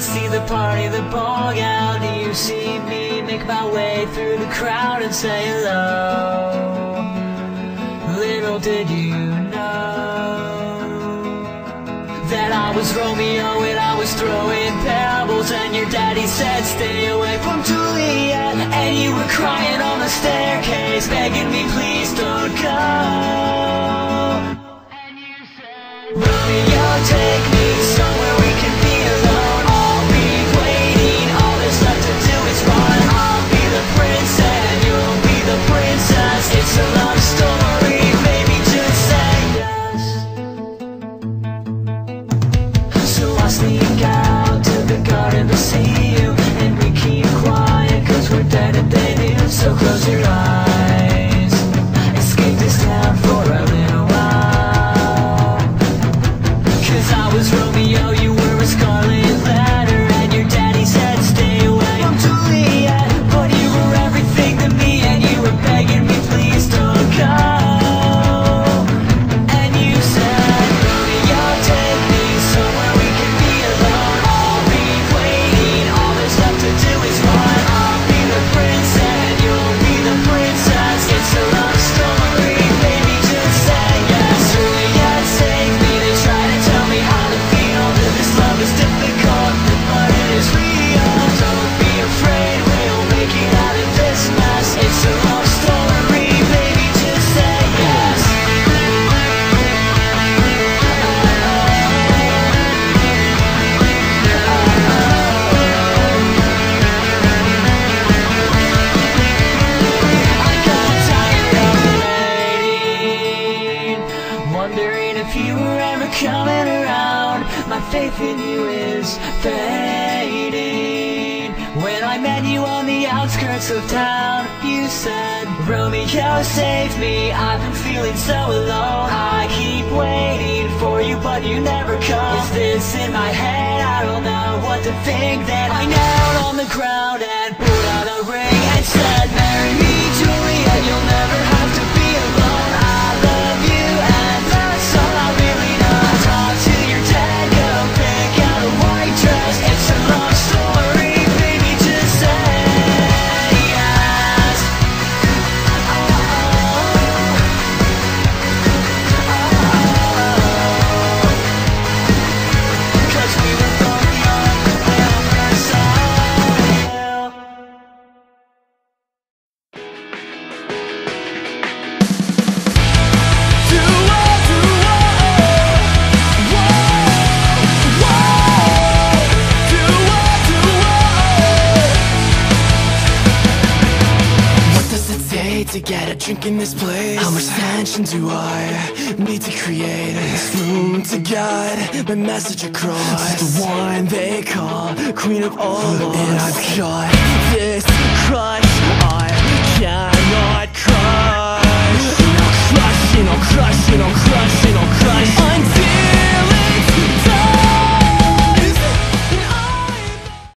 see the party, the ball gown. Do you see me make my way through the crowd and say hello? Little did you know that I was Romeo and I was throwing pebbles and your daddy said stay away from Juliet and you were crying on the staircase begging me please don't go wondering if you were ever coming around. My faith in you is fading. When I met you on the outskirts of town, you said, Romeo, save me. I've been feeling so alone. I keep waiting for you, but you never come. Is this in my head? I don't know what to think. Then I knelt on the ground to get a drink in this place? How much tension do I need to create? This room to guide my message across. The one they call Queen of all And I've got this crush. I cannot crush. And I'll crush and I'll crush and I'll crush